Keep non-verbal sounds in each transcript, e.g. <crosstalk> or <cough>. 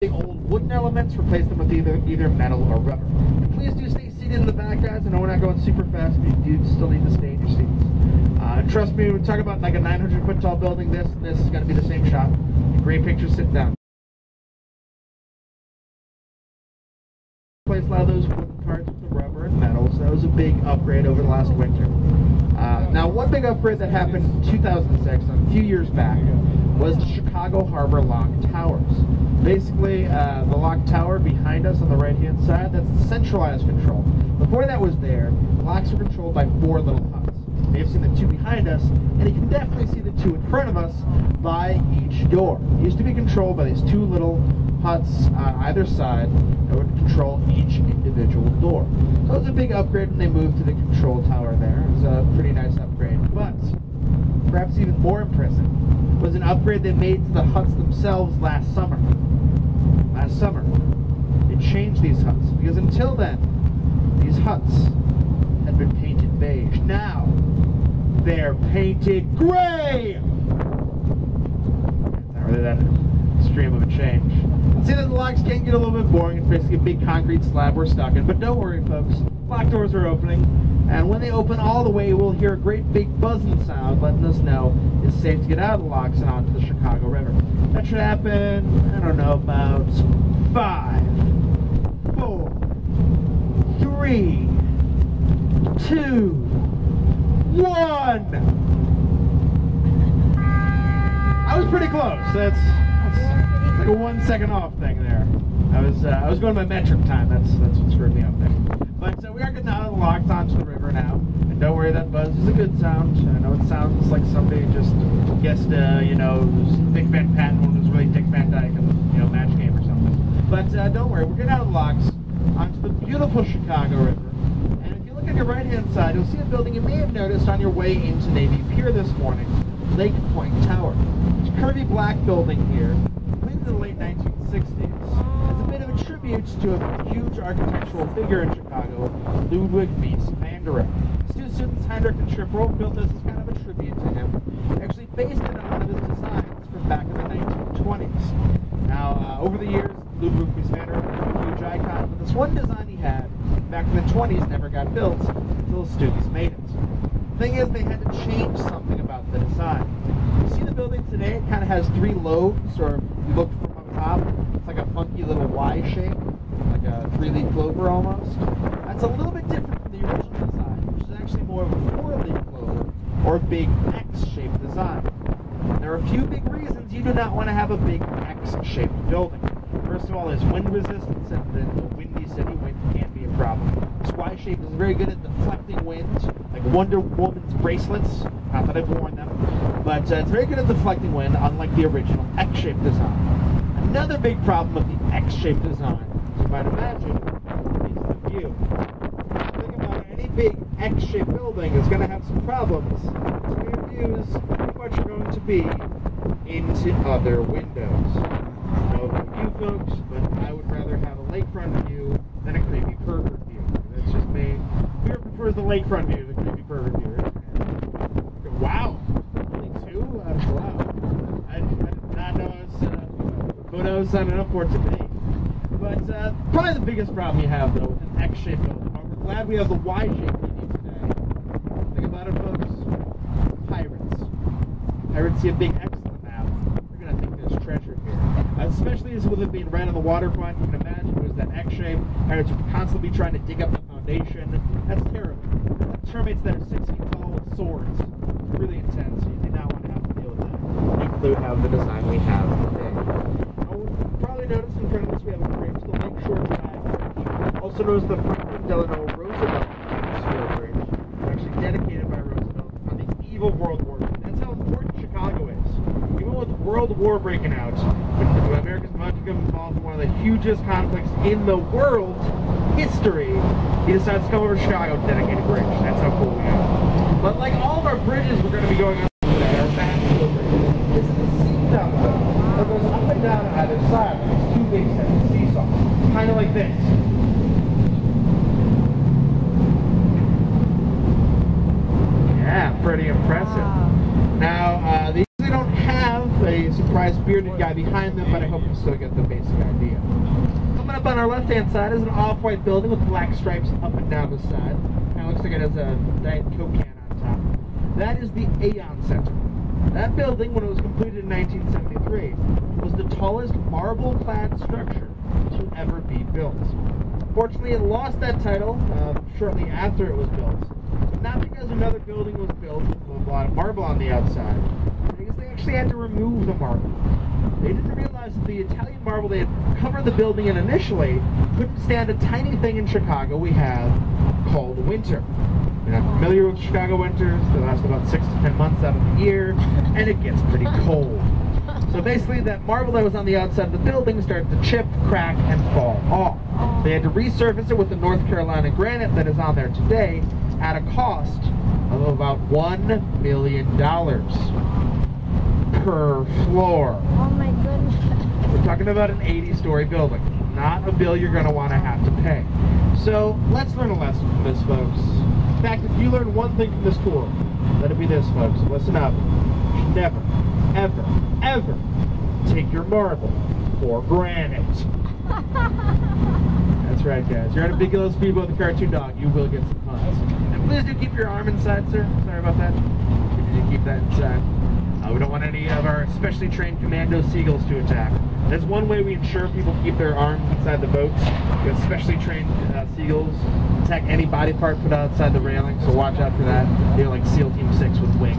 the old wooden elements, replace them with either either metal or rubber. And please do stay seated in the back, guys. I know we're not going super fast, but you do still need to stay in your seats. Uh, trust me, we talk about like a 900 foot tall building. This this is going to be the same shot. Great pictures. Sit down. A lot of those wooden parts with the rubber and metal. So that was a big upgrade over the last winter. Uh, now, one big upgrade that happened in 2006, a few years back, was the Chicago Harbor Lock Towers. Basically, uh, the lock tower behind us on the right-hand side, that's centralized control. Before that was there, the locks were controlled by four little huts. Have seen the two behind us, and you can definitely see the two in front of us by each door. It used to be controlled by these two little huts on either side that would control each individual door. So it was a big upgrade when they moved to the control tower there. It was a pretty nice upgrade. But perhaps even more impressive was an upgrade they made to the huts themselves last summer. Last summer, they changed these huts because until then, these huts had been painted beige. Now, they're painted gray! Not really that extreme of a change. See that the locks can get a little bit boring. It's basically a big concrete slab we're stuck in. But don't worry, folks. Lock doors are opening. And when they open all the way, we'll hear a great big buzzing sound letting us know it's safe to get out of the locks and onto the Chicago River. That should happen, I don't know, about five, four, three, two, one. I was pretty close. That's, that's like a one second off thing there. I was uh, I was going by metric time. That's that's what screwed me up there. But so we are getting out of the locks onto the river now. And don't worry, that buzz is a good sound. I know it sounds like somebody just guessed, uh, you know, Dick Van Patten when it was really Dick Van Dyke and you know Match Game or something. But uh, don't worry, we're getting out of the locks onto the beautiful Chicago River. Look on your right hand side, you'll see a building you may have noticed on your way into Navy Pier this morning. Lake Point Tower. It's a curvy black building here, completed in the late 1960s. It's a bit of a tribute to a huge architectural figure in Chicago, Ludwig Mies van der Rohe. Two students, Heinrich and Trip Rolf, built this as kind of a tribute to him. Actually based on one of his designs from back in the 1920s. Now, uh, over the years, Ludwig Mies van der Rohe became a huge icon, but this one design he had back in the 20s never got built until the students made it. Thing is, they had to change something about the design. You see the building today? It kind of has three lobes, or you look from up top, it's like a funky little Y shape, like a three-leaf clover almost. That's a little bit different from the original design, which is actually more of a four-leaf clover or big X-shaped design. There are a few big reasons you do not want to have a big X-shaped building. First of all, there's wind resistance, and a windy city, wind can be a problem. Y shape is very good at deflecting wind, like Wonder Woman's bracelets. Not that I've worn them, but uh, it's very good at deflecting wind, unlike the original X-shaped design. Another big problem with the X-shaped design, as you might imagine, is the view. Think about any big X-shaped building is going to have some problems. Your views pretty much are going to be into other windows. I don't know about you folks, but I would rather have a lakefront view than a creepy That's just me. Who prefers the lakefront view, the creepy pervert view? Wow, only two? Uh, wow. I, I did not know I was, uh, what I up for today. But uh, probably the biggest problem you have, though, with an X-shaped building. We're glad we have the Y-shaped building today. Think about it, folks. Pirates. Pirates see a big X on the map. They're gonna think there's treasure here. Especially as with it being right on the waterfront, you can imagine that X shape. and it's constantly trying to dig up the foundation. That's terrible. That's like termites that are six feet tall with swords. It's really intense. You do not want to have to deal with that. We have the design we have today. Probably noticed in front of us we have a bridge, the Lakeshore Drive. Also known as the Franklin Delano Roosevelt Steel Bridge. Actually dedicated by Roosevelt on the evil World War. That's how important Chicago is. Even with World War breaking out, when America's about to get involved in one of the hugest conflicts in the world history, he decides to come over to Chicago to dedicate a bridge. That's how cool we are. But like all of our bridges we're going to be going on today, our fast bridge, this is a seat down that goes up and down on either side. It's two big sets of seesaws, kind of like this. Yeah, pretty impressive. Now, uh, they usually don't have a surprise beer good guy behind them, but I hope you still get the basic idea. Coming up on our left-hand side is an off-white building with black stripes up and down the side. Kind of looks like it has a Diet Coke can on top. That is the Aon Center. That building, when it was completed in 1973, was the tallest marble-clad structure to ever be built. Fortunately, it lost that title uh, shortly after it was built. Not because another building was built with a lot of marble on the outside, actually had to remove the marble. They didn't realize that the Italian marble they had covered the building in initially couldn't stand a tiny thing in Chicago we have called winter. You're not familiar with Chicago winters, they last about six to ten months out of the year, and it gets pretty <laughs> cold. So basically that marble that was on the outside of the building started to chip, crack, and fall off. They had to resurface it with the North Carolina granite that is on there today at a cost of about $1 million per floor. Oh my goodness. We're talking about an 80-story building, not a bill you're going to want to have to pay. So let's learn a lesson from this, folks. In fact, if you learn one thing from this tour, let it be this, folks. Listen up. Never, ever, ever take your marble for granted. <laughs> That's right, guys. You're on a big yellow speedboat with a cartoon dog. You will get some puns. And please do keep your arm inside, sir. Sorry about that. Could you keep that inside? Uh, we don't want any of our specially trained commando seagulls to attack. That's one way we ensure people keep their arms inside the boats. We have specially trained uh, seagulls attack any body part put outside the railing, so watch out for that. They're like SEAL Team 6 with wings.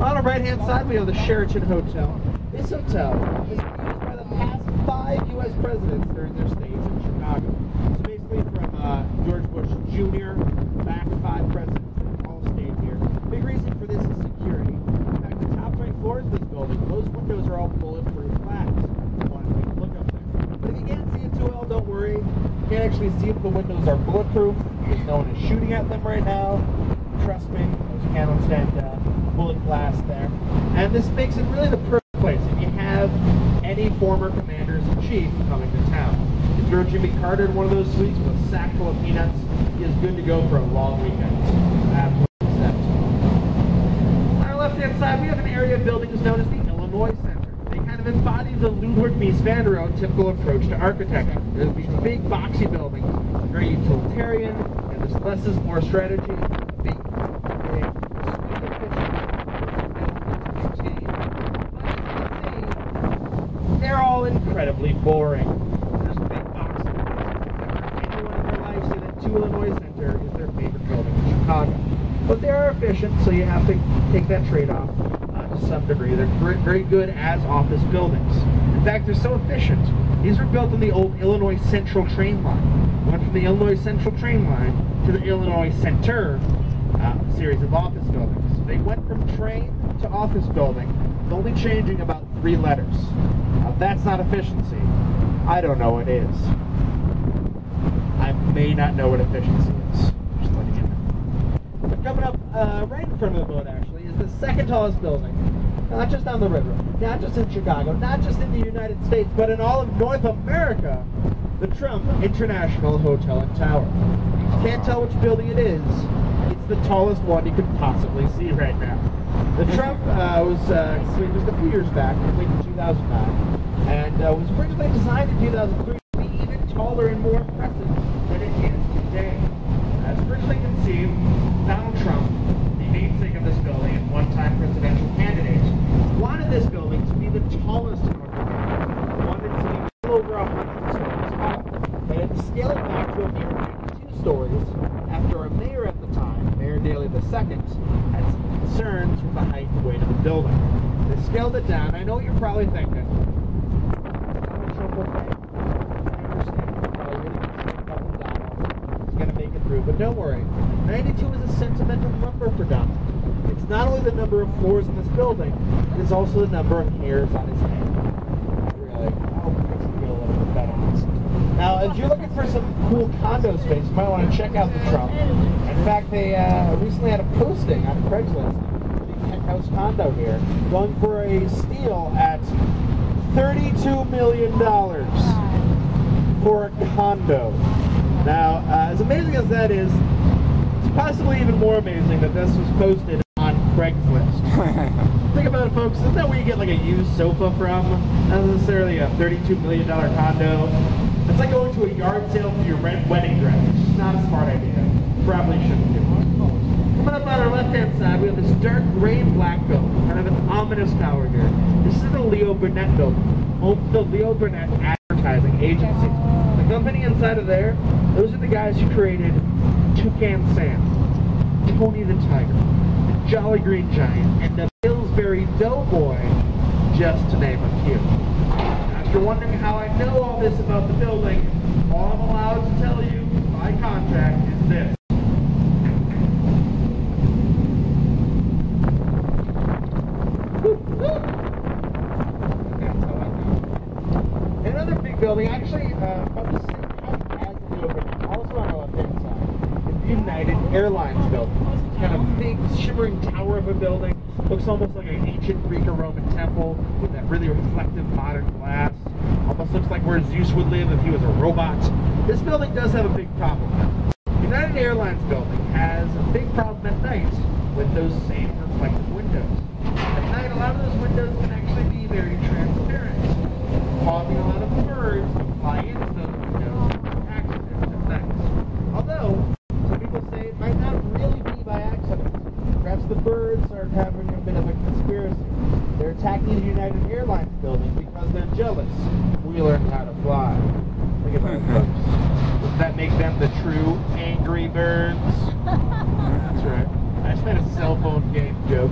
On the right-hand side, we have the Sheraton Hotel. This hotel is used by the past five U.S. presidents during their stays in Chicago. So basically from uh, George Bush Jr. back five presidents that all stayed here. Big reason for this is security. In fact, the top three floors of this building, those windows are all bulletproof glass. But if you can't see it too well, don't worry. You can't actually see if the windows are bulletproof because no one is shooting at them right now. Trust me, those can't withstand uh, bullet glass there. And this makes it really the perfect place if you have any former commanders in chief coming to town. If you're Jimmy Carter in one of those suites with a sack full of peanuts, he is good to go for a long weekend. Absolutely. On our left-hand side, we have an area of buildings known as the Illinois Center. They kind of embody the Ludwig Mies van der Rohe typical approach to architecture. There's these big, boxy buildings, very utilitarian, and this less is more strategy. They're all incredibly boring. There's big. Anyone in their Two Illinois Center is their favorite building in Chicago. But they are efficient, so you have to take that trade-off to some degree. They're very, good as office buildings. In fact, they're so efficient. These were built on the old Illinois Central train line. Went from the Illinois Central train line to the Illinois Center uh, series of office buildings. They went from train to office building, only changing about three letters. Now, that's not efficiency. I don't know what is. I may not know what efficiency is. Just letting you know. But coming up uh, right in front of the boat, actually, the second tallest building. Not just on the river, not just in Chicago, not just in the United States, but in all of North America, the Trump International Hotel and Tower. You can't tell which building it is. It's the tallest one you could possibly see right now. The Trump uh, was uh, just a few years back, completed in 2009, and uh, was originally designed in 2003 to be even taller and more impressive than it is today. As originally conceived, Donald Trump, the namesake of this building and one-time presidential candidate, wanted this building to be the tallest in North America. Wanted it to be well over 100 stories tall. It back to a mere 92 stories after a mayor at the time, Mayor Daley II, had some concerns with the height and weight of the building. They scaled it down. I know what you're probably thinking. But don't worry. 92 is a sentimental number for Donald. It's not only the number of floors in this building, it is also the number of hairs on his head. Really, I hope it makes you feel a little bit better. Now, if you're looking for some cool condo space, you might want to check out the Trump. In fact, they uh, recently had a posting on Craigslist, penthouse condo here, going for a steal at $32 million for a condo. Now, uh, as amazing as that is, it's possibly even more amazing that this was posted on Craigslist. <laughs> Think about it, folks. Isn't that where you get like a used sofa from? Not necessarily a $32 million condo. It's like going to a yard sale for your rent wedding dress. It's just not a smart idea. Probably shouldn't do it. Coming up on our left-hand side, we have this dark gray and black building, kind of an ominous tower here. This is the Leo Burnett building, the Leo Burnett Advertising Agency. The company inside of there, those are the guys who created Toucan Sam, Tony the Tiger, the Jolly Green Giant, and the Pillsbury Doughboy, just to name a few. You're wondering how I know all this about the building, all I'm allowed to tell you by contract is this. Another big building, actually, uh, about the same height as the open, also on our left-hand side, is the United Airlines building. Kind of big, shimmering tower of a building. Looks almost like an ancient Greek or Roman temple with that really reflective modern glass. Almost looks like where Zeus would live if he was a robot. This building does have a big problem. United Airlines building has a big problem at night with those same reflective windows. At night, a lot of those windows can actually be very transparent, causing a lot of birds to fly into those windows, accidents and things. Although, some people say it might not really be by accident. Perhaps the birds are having a bit of a conspiracy. They're attacking the United Airlines building because they're jealous. We learned how to fly. Look at that, <laughs> folks. Does that make them the true angry birds? <laughs> That's right. I just made a cell phone game joke.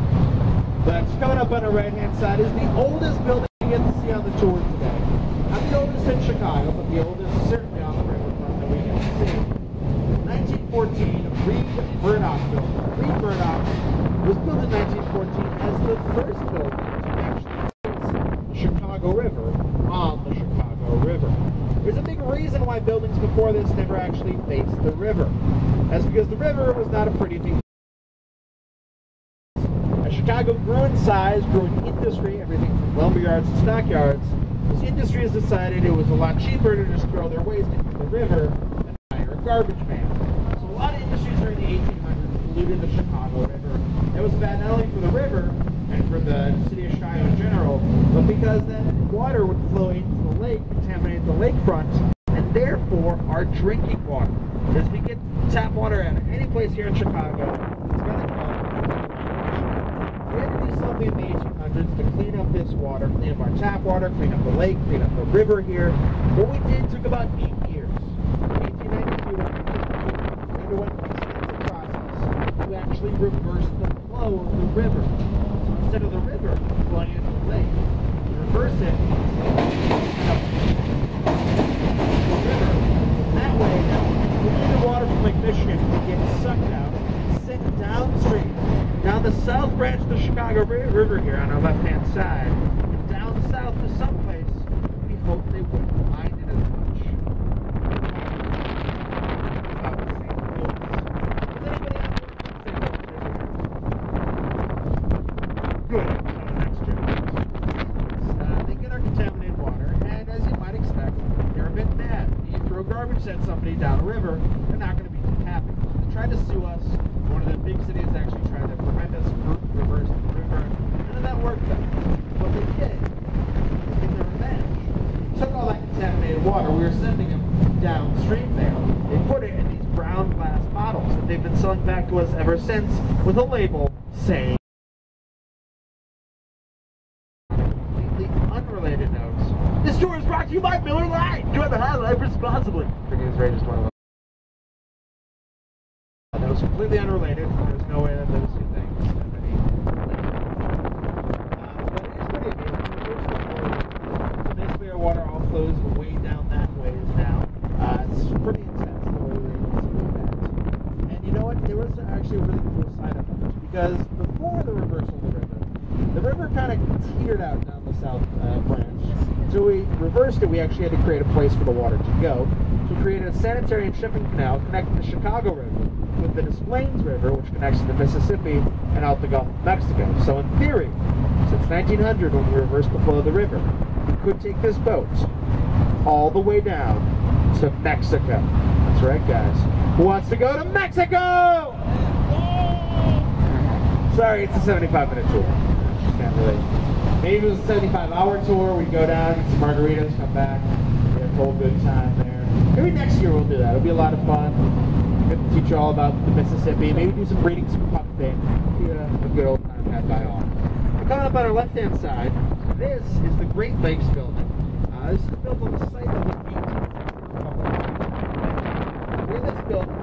But coming up on the right hand side is the oldest building you get to see on the tour today. Not the oldest in Chicago, but the oldest certainly on the riverfront that we get to see. 1914, Reid Murdoch building. Reid Murdoch was built in 1914 as the first building to actually face the Chicago River on the Chicago River. There's a big reason why buildings before this never actually faced the river. That's because the river was not a pretty thing as Chicago grew in size, grew in industry, everything from lumber yards to stockyards, this industry has decided it was a lot cheaper to just throw their waste into the river than hire a garbage man. So a lot of industries during the 1800s polluted the Chicago River. It was bad not only for the river and for the city of Chicago in general, but because then water would flow into the lake, contaminate the lakefront, our drinking water. As we get tap water at any place here in Chicago, it's going to come we had to do something in the 1800s to clean up this water, clean up our tap water, clean up the lake, clean up the river here. What we did took about eight years. In 1892, we underwent an extensive process to actually reverse the flow of the river. So instead of the river flowing into the lake, we reverse it and up the river. That way, now, the water from Lake Michigan get sucked out, sent downstream, down the south branch of the Chicago River here on our left-hand side, and down south to someplace we hope they wouldn't mind it as much. About the St. Louis. Does anybody have more from St. Louis River? Good. On the next trip. Uh, they get our contaminated water, and as you might expect, they're a bit mad. You throw garbage at somebody down a river, they're not going to be too happy. They tried to sue us. One of the big cities actually tried to prevent us from reverse the river. None of that worked though. What they did, was get their revenge. Took all that contaminated water, we were sending them downstream there. They put it in these brown glass bottles that they've been selling back to us ever since with a label saying completely unrelated notes. This tour is brought to you by Miller Lite. Enjoy the high life responsibly. Freaking Ray just one of those. That was completely unrelated. There's no way that those two things have any uh, But it is pretty amazing. First of all, this fair water all flows way down that ways now. Uh, it's pretty intense the way we were able to do that. And you know what? There was actually a really cool side of it because before the reversal of the river, the river kind of teetered out down the south uh, branch. So we reversed it. We actually had to create a place for the water to go. So we created a sanitary and shipping canal connecting the Chicago River with the Des Plaines River, which connects to the Mississippi and out the Gulf of Mexico. So in theory, since 1900, when we reversed the flow of the river, we could take this boat all the way down to Mexico. That's right, guys. Who wants to go to Mexico? sorry, it's a 75 minute tour. Can't relate. Maybe it was a 75 hour tour. We'd go down, get some margaritas, come back, get a whole good time there. Maybe next year we'll do that. It'll be a lot of fun. Get to teach you all about the Mississippi. Maybe do some breeding, some pop thing. A, good old time had by all. But coming up on our left hand side, this is the Great Lakes building. Uh, this is built on the site of the 18th century this building,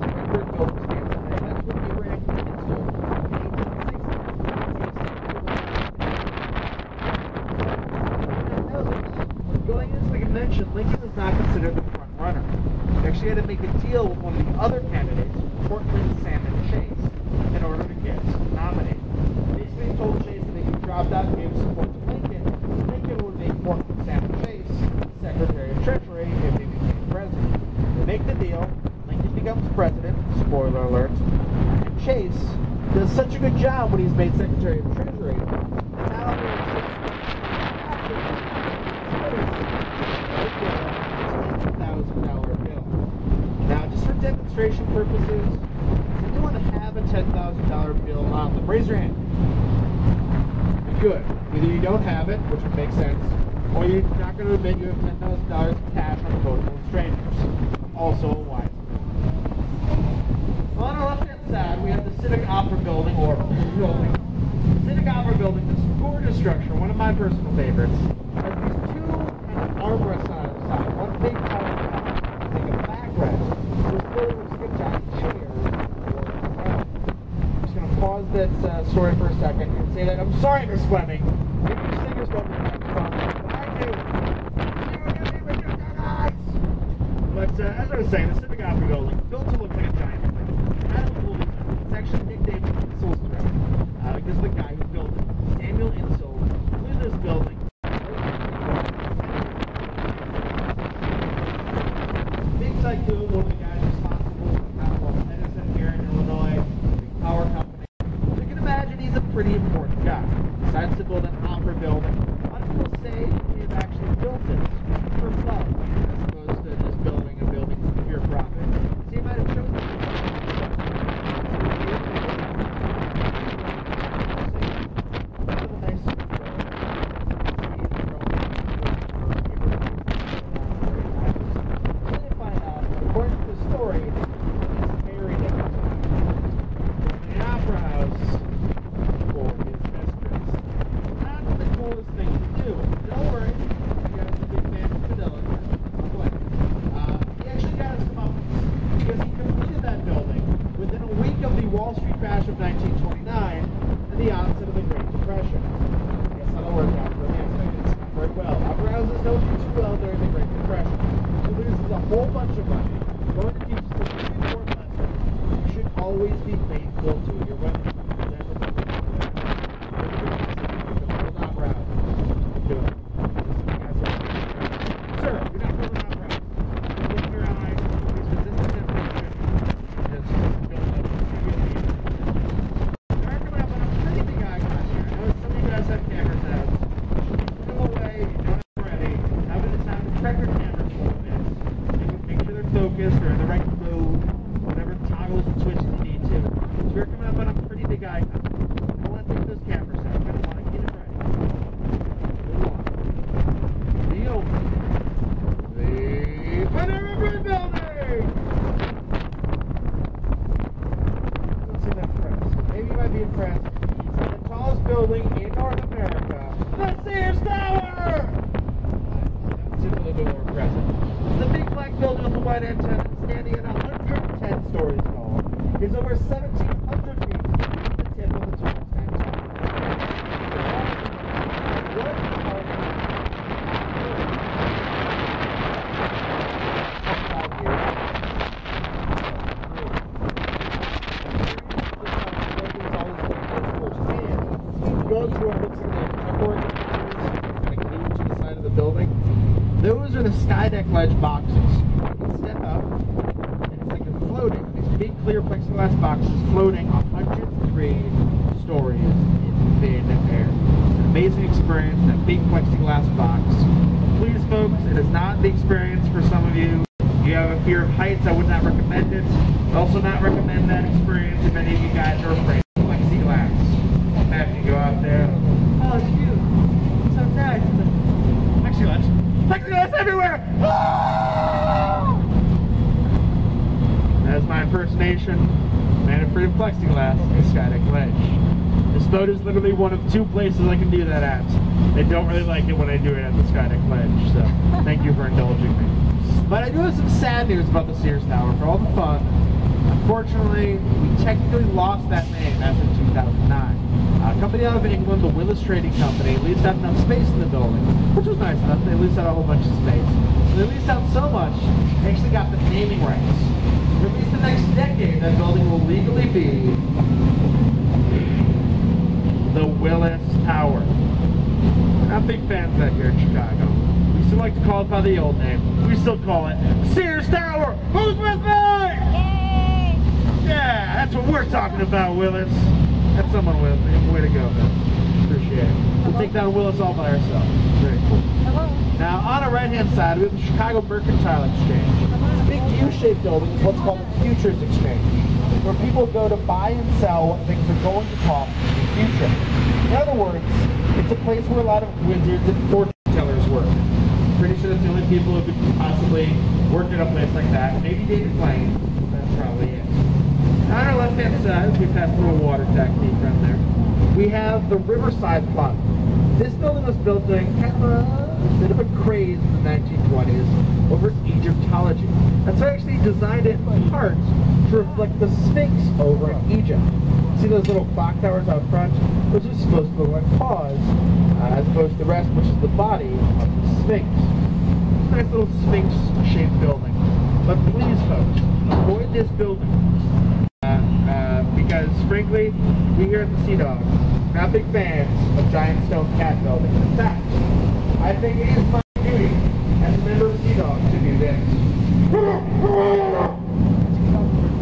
made Secretary structure, one of my personal favorites, has these two kind of armrests on the side, one big like a backrest, which really looks like a giant chair. I'm just going to pause this uh, story for a second and say that I'm sorry, for Fleming. Maybe your singers don't I do. But uh, as I was saying, building. was no do too well during the Great Depression. It loses a whole bunch of money. Going to the us important lesson. You should always be faithful to clear plexiglass boxes floating 103 stories in thin air. It's an amazing experience in a big plexiglass box. Please folks, it is not the experience for some of you. If you have a fear of heights, I would not recommend it. I also not recommend that two places I can do that at. They don't really like it when I do it at the Skydeck Ledge, so thank you for indulging me. But I do have some sad news about the Sears Tower. For all the fun, unfortunately, we technically lost that name as of 2009. A company out of England, the Willis Trading Company, leased out enough space in the building, which was nice enough. They leased out a whole bunch of space. So They leased out so much, they actually got the naming rights. For at least the next decade, that building will legally be Willis Tower. We're not big fans of that here in Chicago. We still like to call it by the old name. We still call it Sears Tower. Who's with me? Yay! Yeah, that's what we're talking about, Willis. That's someone with me. Way to go, man. Appreciate it. We'll take down Willis all by ourselves. Very cool. Hello. Now, on our right-hand side, we have the Chicago Mercantile Exchange. This big U-shaped building is what's called the Futures Exchange, where people go to buy and sell what things are going to cost in the future. In other words, it's a place where a lot of wizards and fortune tellers work. Pretty sure that's the only people who could possibly work at a place like that. Maybe David Blaine. That's probably it. On our left-hand side, we pass a little water technique right there, we have the Riverside Plaza. This building was built during kind of a bit of a craze in the 1920s over Egyptology. And so I actually designed it in part to reflect the Sphinx over in Egypt. See those little clock towers out front? Those are supposed to look like paws, uh, as opposed to the rest, which is the body of the Sphinx. Nice little Sphinx-shaped building. But please, folks, avoid this building. Uh, uh, because frankly, we here at the Sea Dog, not big fans of giant stone cat buildings. In fact, I think it is my duty as a member of Sea Dog to do this. <laughs>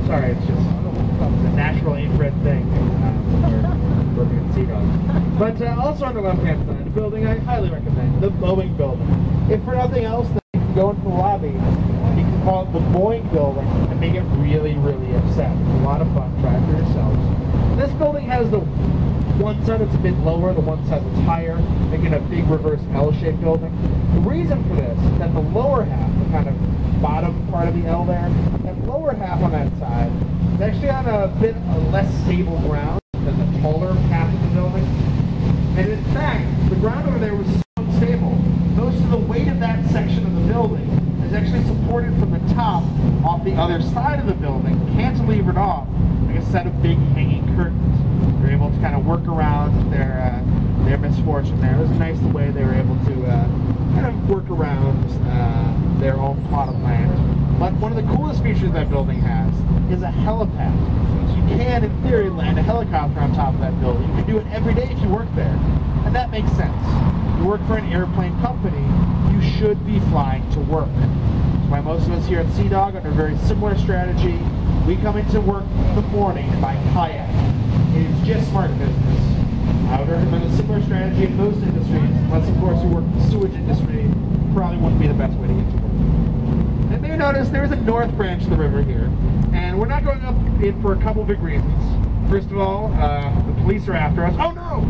Sorry, it's just it's a natural infrared thing um, we're working at Sea Dog. But uh, also on the left-hand side, the building I highly recommend, the Boeing building. If for nothing else, then you can go into the lobby, you can call it the Boeing building and make it really, really upset. A lot of fun. Try it for yourselves. This building has the one side that's a bit lower, the one side that's higher, making a big reverse L-shaped building. The reason for this is that the lower half, the kind of bottom part of the L there, that lower half on that side is actually on a bit less stable ground than the taller half of the building. And in fact, the ground over there was so unstable, most of the weight of that section of the building is actually supported from the top off the other side of the building, cantilevered off, like a set of big hanging curtains. They're able to kind of work around their uh, their misfortune there. It was a nice way they were able to uh, kind of work around uh, their own plot of land. But one of the coolest features that building has is a helipad. You can, in theory, land a helicopter on top of that building. You can do it every day if you work there. And that makes sense. You work for an airplane company, you should be flying to work. That's why most of us here at Sea Dog, under a very similar strategy, we come into work in the morning by kayak. It is just smart business. I would recommend a similar strategy in most industries, unless of course you work in the sewage industry, probably wouldn't be the best way to get to work. You notice there's a north branch of the river here, and we're not going up it for a couple big reasons. First of all, uh, the police are after us. Oh no!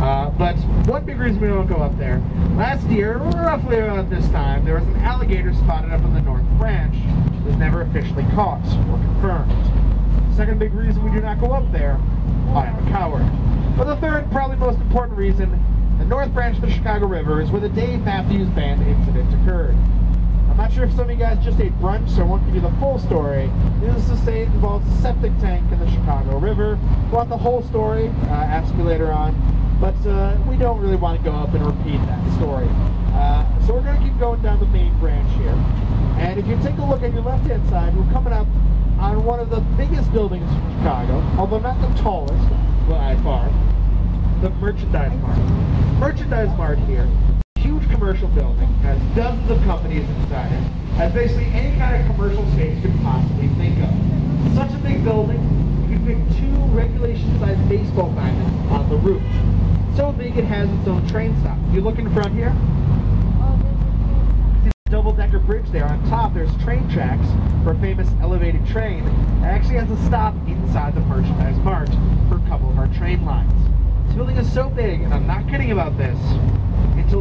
Uh, but one big reason we don't go up there. Last year, roughly about this time, there was an alligator spotted up on the north branch. It was never officially caught or confirmed. Second big reason we do not go up there, I am a coward. But the third, probably most important reason, the north branch of the Chicago River is where the Dave Matthews Band incident occurred. I'm not sure if some of you guys just ate brunch, so I won't give you the full story. Needless to say, it involves a septic tank in the Chicago River. Want the whole story? Uh, ask me later on. But uh, we don't really want to go up and repeat that story. Uh, so we're going to keep going down the main branch here. And if you take a look at your left-hand side, we're coming up on one of the biggest buildings in Chicago, although not the tallest by far, the Merchandise Mart. Merchandise Mart here commercial building, has dozens of companies inside it, has basically any kind of commercial space you could possibly think of. Such a big building, you could fit two regulation-sized baseball diamonds on the roof. So big it has its own train stop. You look in front here, double-decker bridge there. On top, there's train tracks for a famous elevated train that actually has a stop inside the Merchandise Mart for a couple of our train lines. This building is so big, and I'm not kidding about this, until